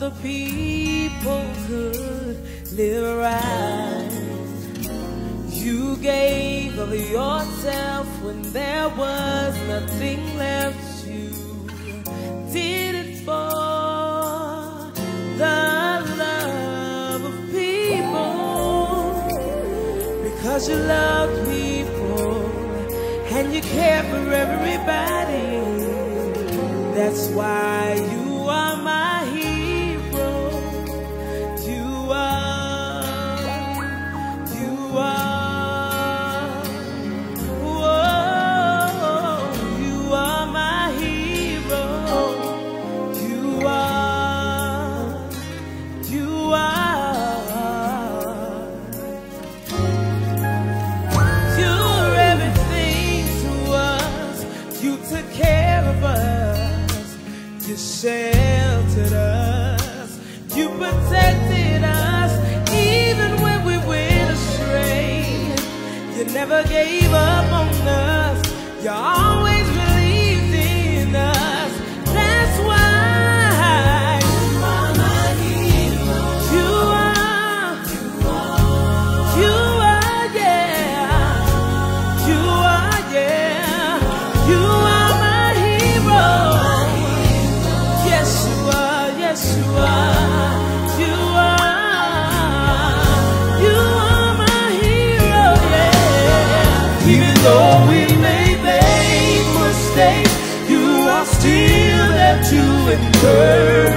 other people could live right. You gave of yourself when there was nothing left. You did it for the love of people because you love people and you care for everybody. That's why you You sheltered us. You protected us even when we went astray. You never gave Even though we may make mistakes, you are still there to encourage